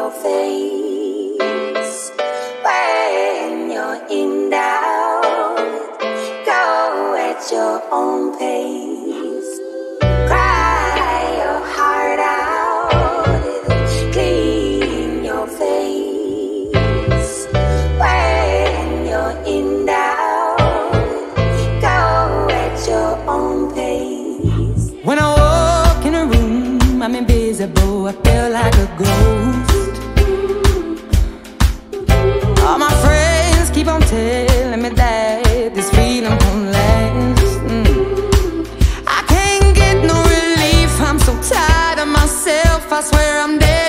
your face. When you're in doubt, go at your own pace. Cry your heart out, clean your face. When you're in doubt, go at your own pace. When I walk in a room, I'm invisible. I feel like a ghost. Telling me that this feeling won't last. Mm. I can't get no relief. I'm so tired of myself. I swear I'm dead.